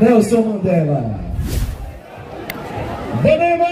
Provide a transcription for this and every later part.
Nelson Mandela. Bonema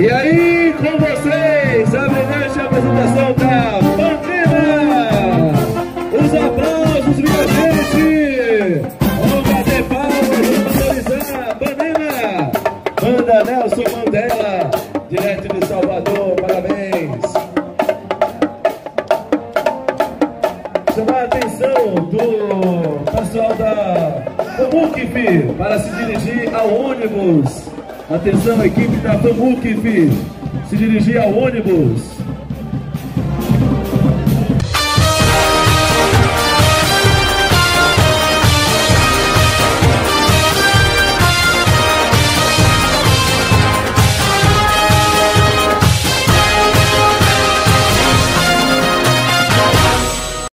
E aí, com vocês, a brilhante apresentação da Pamplina! Os aplausos, minha gente! Vamos bater palmas, vamos valorizar a Pamplina! Manda Nelson Mandela, direto de Salvador, parabéns! Chamar a atenção do pessoal da Comuque para se dirigir ao ônibus Atenção, equipe da FAMUCF, se dirigir ao ônibus.